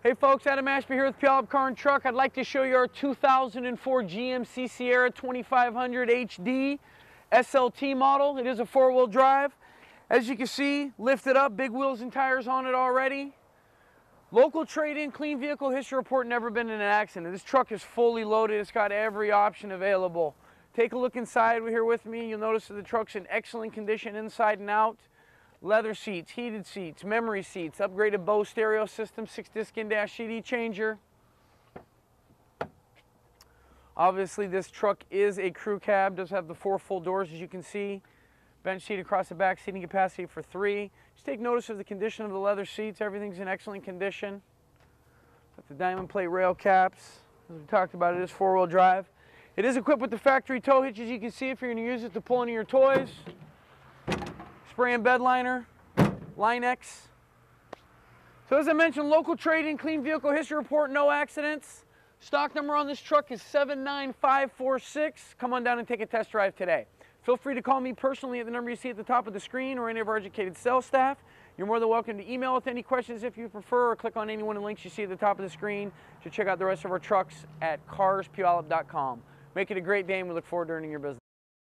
Hey folks, Adam Ashby here with Puyallup Car and Truck. I'd like to show you our 2004 GMC Sierra 2500 HD SLT model. It is a four-wheel drive. As you can see, lifted up, big wheels and tires on it already. Local trade-in, clean vehicle history report, never been in an accident. This truck is fully loaded. It's got every option available. Take a look inside here with me. You'll notice that the truck's in excellent condition inside and out leather seats, heated seats, memory seats, upgraded Bose stereo system, six disc in-dash CD changer. Obviously this truck is a crew cab, does have the four full doors as you can see. Bench seat across the back, seating capacity for three. Just take notice of the condition of the leather seats, everything's in excellent condition. Got the diamond plate rail caps, as we talked about it is four wheel drive. It is equipped with the factory tow hitch as you can see if you're going to use it to pull any of your toys spray-in bed liner, Line-X. So as I mentioned, local trade-in, clean vehicle history report, no accidents. Stock number on this truck is 79546. Come on down and take a test drive today. Feel free to call me personally at the number you see at the top of the screen or any of our educated sales staff. You're more than welcome to email with any questions if you prefer or click on any one of the links you see at the top of the screen to check out the rest of our trucks at carspuyallup.com. Make it a great day and we look forward to earning your business.